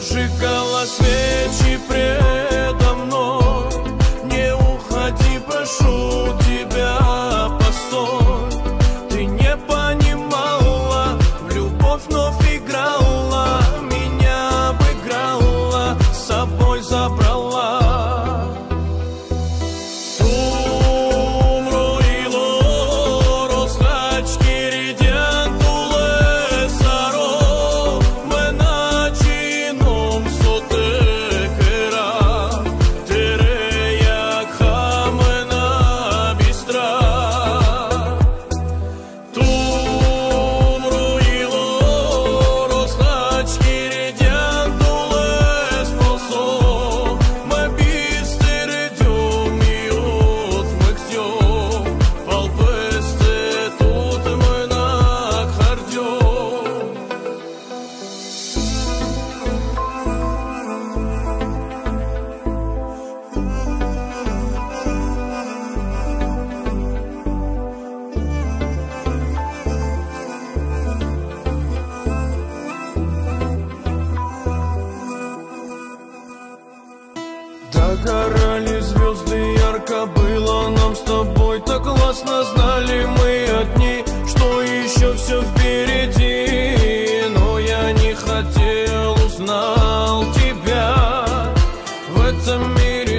Зажигала Горали звезды ярко было нам с тобой. Так классно знали мы одни Что еще все впереди. Но я не хотел, узнал тебя. В этом мире